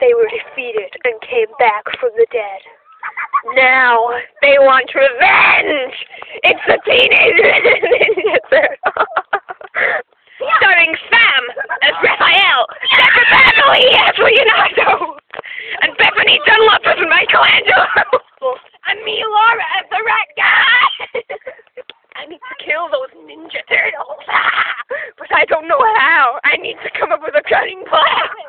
They were defeated and came back from the dead. Now they want revenge! It's the Teenage Ninja Turtles! Starring Sam as Raphael, Pepper Baggaley as Leonardo, and Bethany Dunlop as Michelangelo, and me, Laura, as the rat guy! I need to kill those Ninja Turtles, but I don't know how. I need to come up with a cunning plan.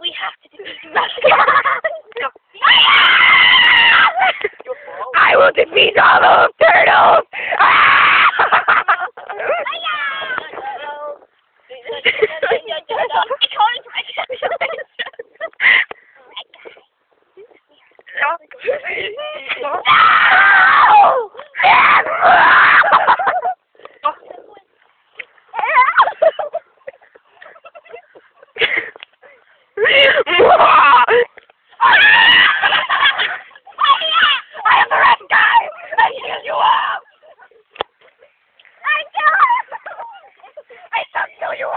We have to defeat I will defeat all those turtles! no! I killed you!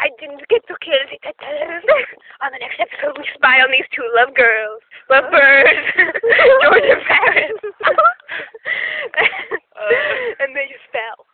I didn't get to kill the tattoos. On the next episode, we spy on these two love girls. Love birds. Georgia Paris. and they just fell.